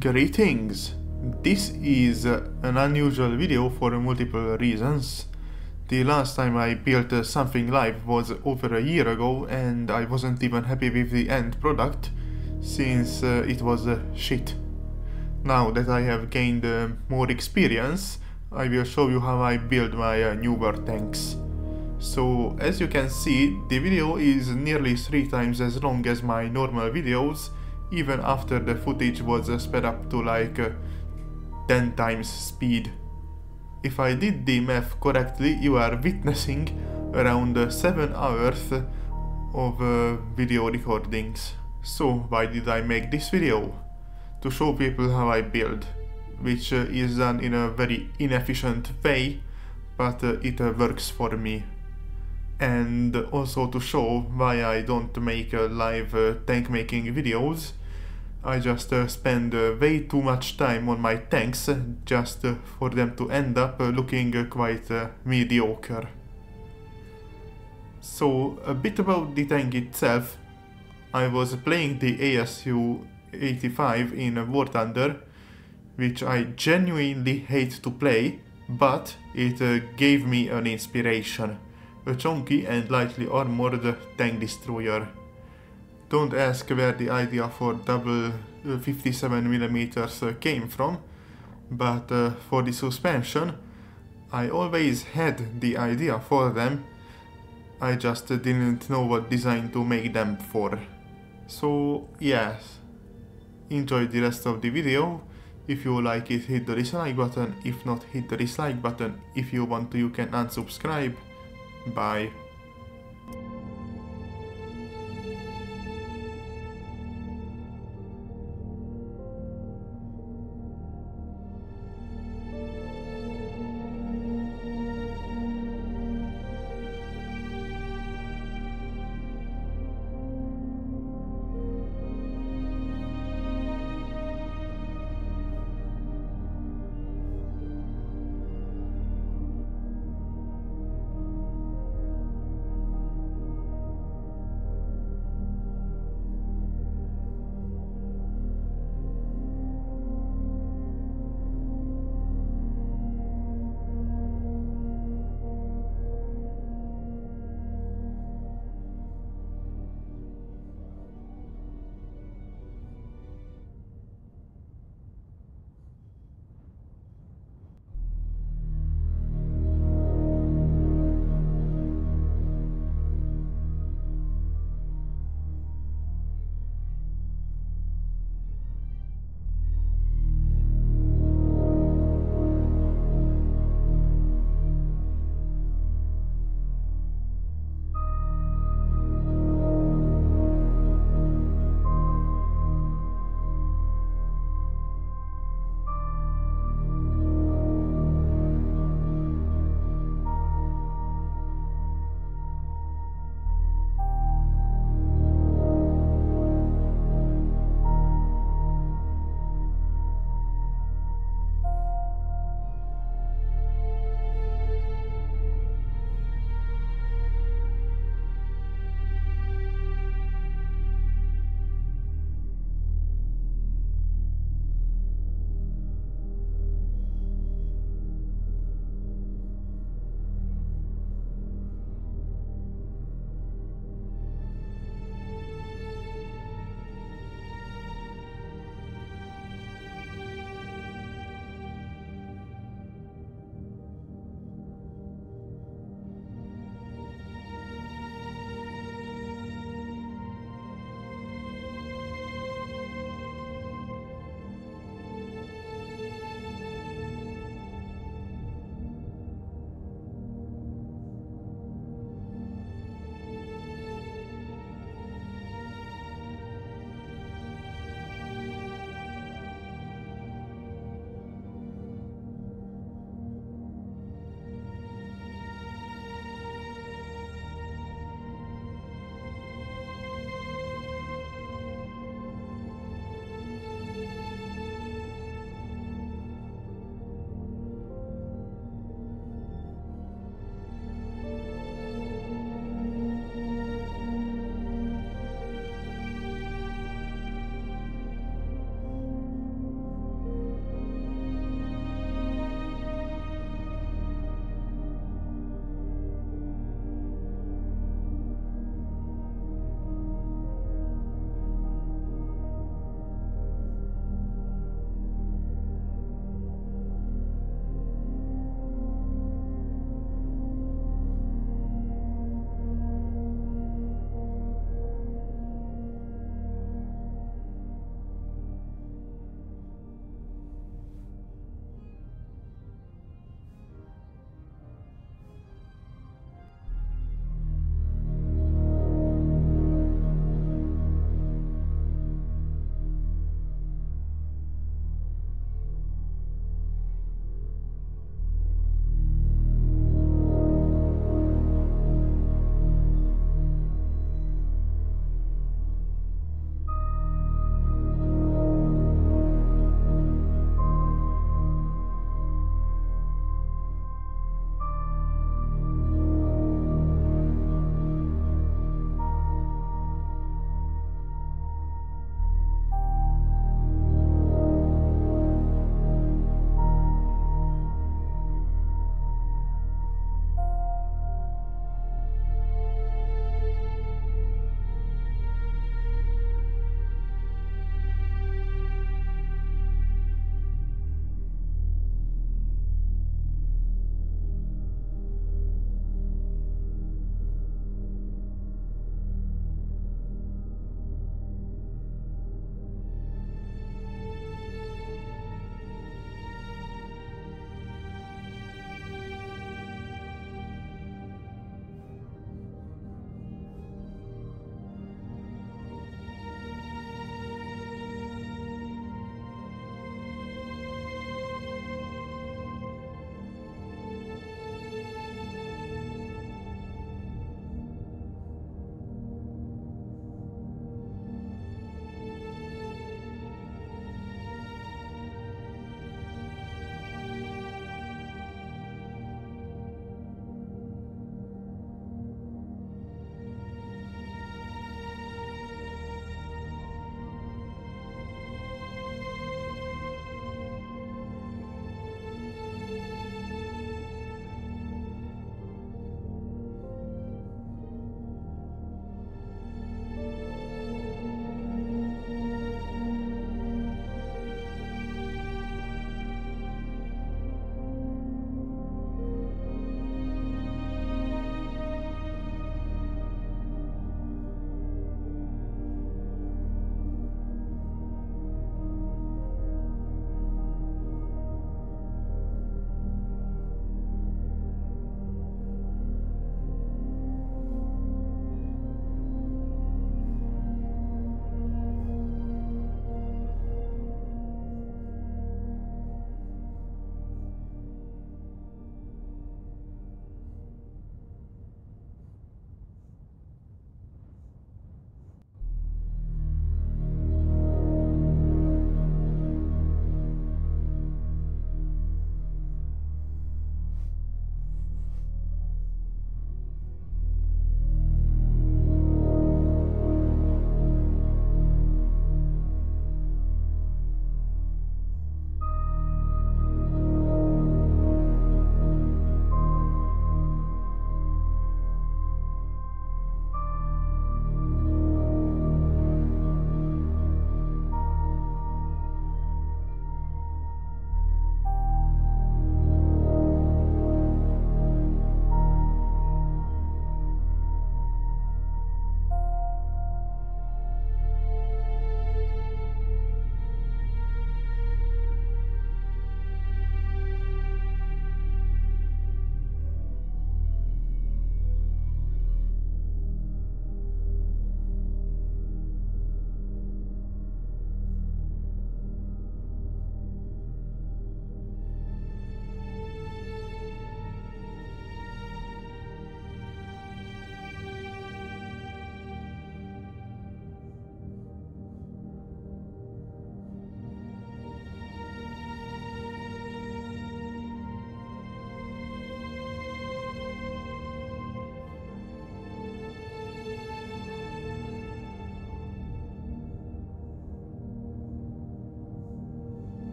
Greetings! This is an unusual video for multiple reasons. The last time I built something live was over a year ago and I wasn't even happy with the end product since uh, it was uh, shit. Now that I have gained uh, more experience, I will show you how I build my uh, newer tanks. So as you can see, the video is nearly 3 times as long as my normal videos even after the footage was uh, sped up to like uh, 10 times speed. If I did the math correctly, you are witnessing around uh, 7 hours of uh, video recordings. So why did I make this video? To show people how I build, which uh, is done in a very inefficient way, but uh, it works for me. And also to show why I don't make live tank making videos I just uh, spend uh, way too much time on my tanks just uh, for them to end up uh, looking uh, quite uh, mediocre. So, a bit about the tank itself. I was playing the ASU 85 in War Thunder, which I genuinely hate to play, but it uh, gave me an inspiration. A chunky and lightly armored tank destroyer. Don't ask where the idea for double 57mm uh, came from, but uh, for the suspension, I always had the idea for them, I just didn't know what design to make them for. So yes, enjoy the rest of the video. If you like it, hit the dislike button. If not, hit the dislike button. If you want to, you can unsubscribe. Bye.